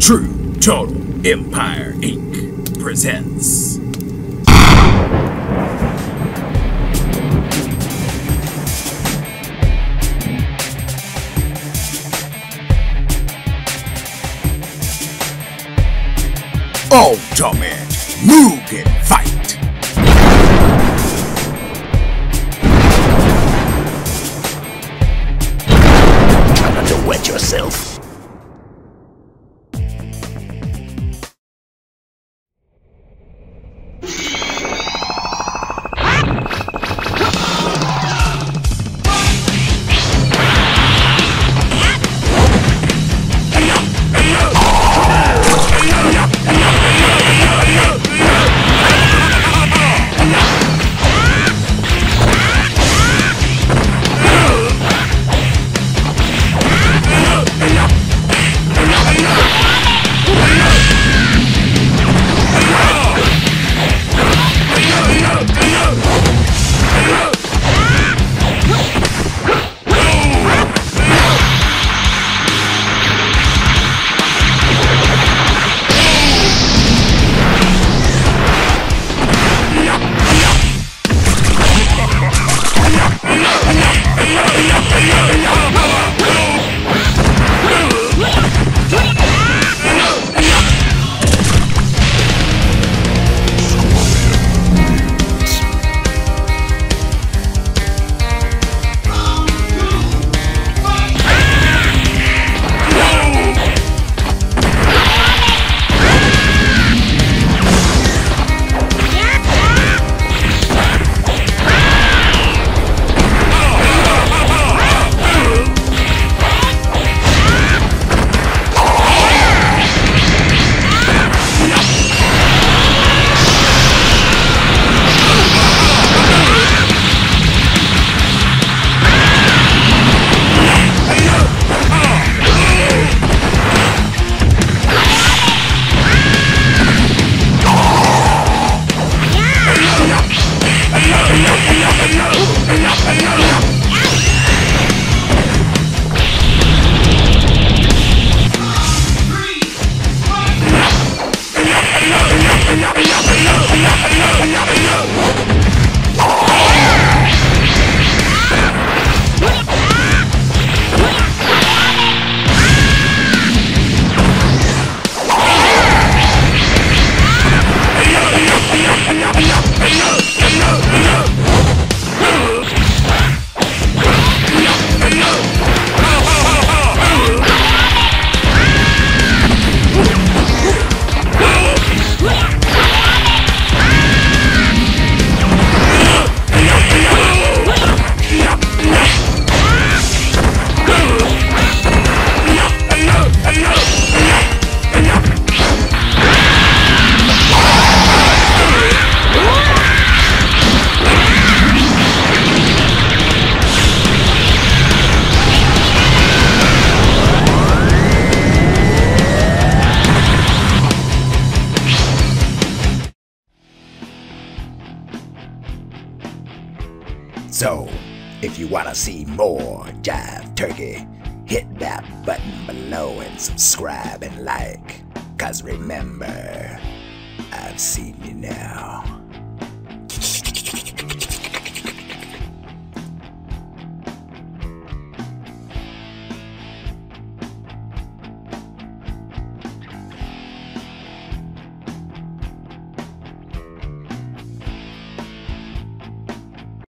Total Empire Inc. presents. Ultimate Mugen Fight! Try not to wet yourself. So, if you wanna see more Jive Turkey, hit that button below and subscribe and like. Cause remember, I've seen you now.